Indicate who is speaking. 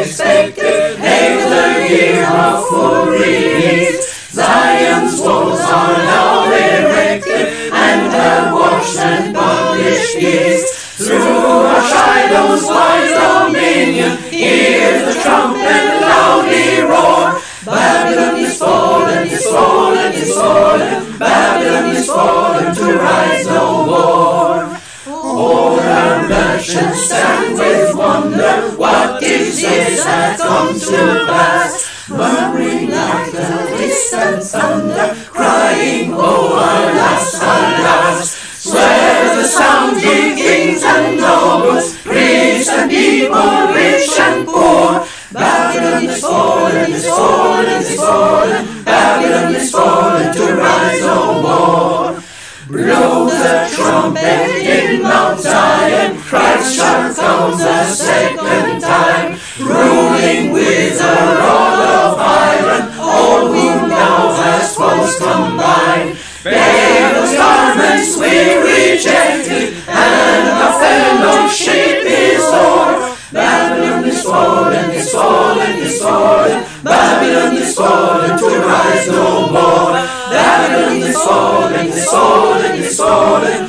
Speaker 1: expected, hail the year of full release. Zion's walls are now erected, and her washed and polished peace. Through our Shiloh's wide dominion, hear the trumpet loudly roar. Babylon is fallen, is fallen, is fallen. Babylon is fallen to rise no more. All our merchants stand with wonder. That come to pass? Murmuring like the distant thunder, crying, Oh, alas, alas. Swear the sound, ye kings and nobles, priests and people, rich and poor. Babylon is fallen, is fallen, is fallen. Babylon is fallen to rise no more. Blow the trumpet in Mount Zion, Christ shall come the second combined. Babel's garments we rejected, and our fellowship is o'er. Babylon is fallen, is fallen, is fallen. Babylon is fallen to rise no more. Babylon is fallen, is fallen, is fallen.